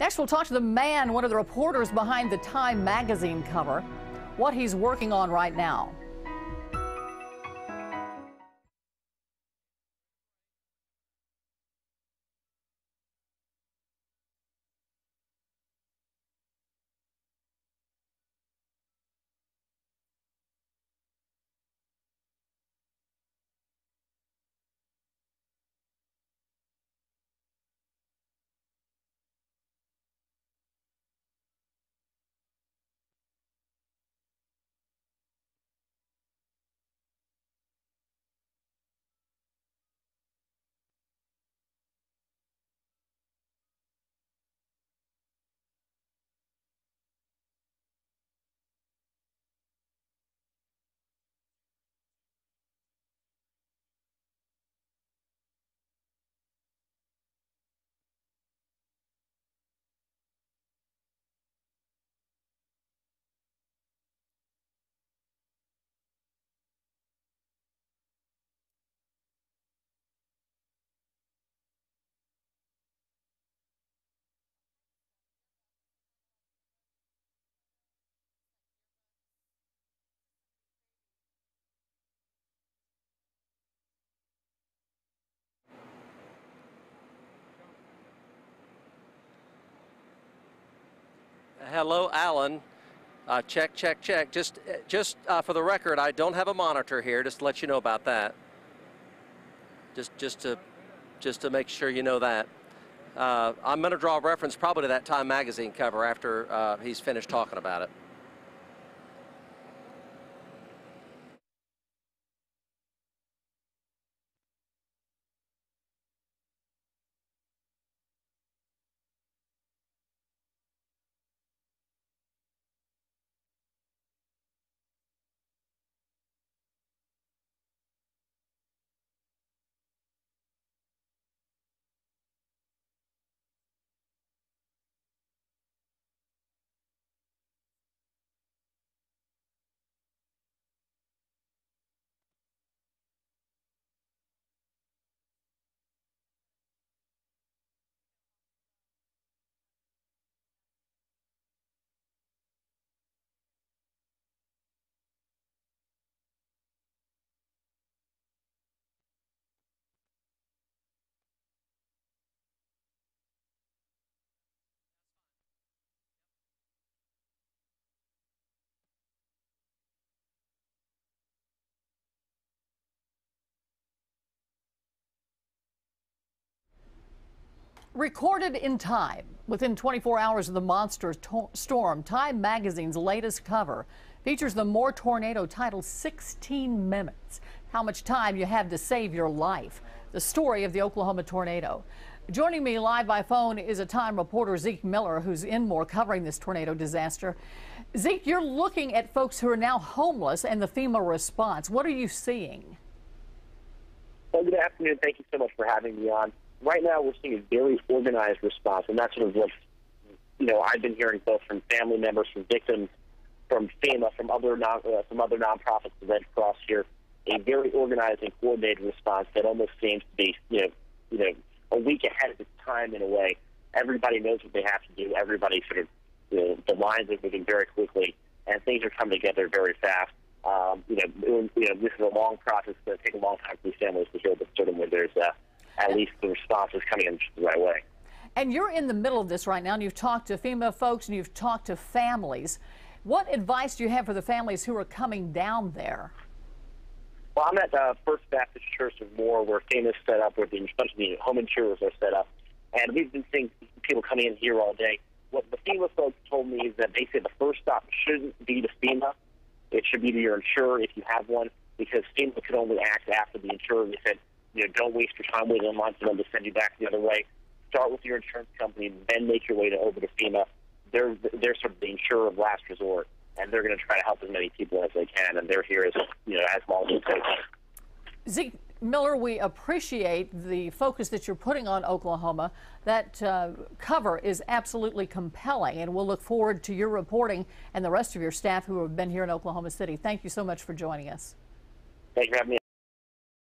Next, we'll talk to the man, one of the reporters behind the Time magazine cover, what he's working on right now. Hello, Alan. Uh, check, check, check. Just, just uh, for the record, I don't have a monitor here. Just to let you know about that. Just, just to, just to make sure you know that. Uh, I'm going to draw a reference probably to that Time magazine cover after uh, he's finished talking about it. Recorded in time, within 24 hours of the monster storm, Time magazine's latest cover features the Moore tornado titled 16 Minutes. How much time you have to save your life. The story of the Oklahoma tornado. Joining me live by phone is a Time reporter, Zeke Miller, who's in Moore covering this tornado disaster. Zeke, you're looking at folks who are now homeless and the FEMA response. What are you seeing? Well, good afternoon. Thank you so much for having me on right now we're seeing a very organized response, and that's sort of what you know I've been hearing both from family members, from victims, from FEMA, from other non, uh, from other nonprofits, the Red Cross here. A very organized and coordinated response that almost seems to be you know you know a week ahead of its time in a way. Everybody knows what they have to do. Everybody sort of you know, the lines are moving very quickly, and things are coming together very fast. Um, you know, you know, this is a long process. It's going to take a long time for these families to heal, but certainly there's uh, at least the response is coming in the right way. And you're in the middle of this right now, and you've talked to FEMA folks and you've talked to families. What advice do you have for the families who are coming down there? Well, I'm at uh, First Baptist Church of Moore, where FEMA set up, where the, bunch of the home insurers are set up. And we've been seeing people coming in here all day. What the FEMA folks told me is that they said the first stop shouldn't be to FEMA. It should be to your insurer if you have one, because FEMA could only act after the insurer. They said you know, don't waste your time waiting online for them to send you back the other way. Start with your insurance company, then make your way to over to FEMA. They're they're sort of the insurer of last resort, and they're going to try to help as many people as they can, and they're here as you know as long as they can. Zeke Miller, we appreciate the focus that you're putting on Oklahoma. That uh, cover is absolutely compelling, and we'll look forward to your reporting and the rest of your staff who have been here in Oklahoma City. Thank you so much for joining us. Thank you for having me.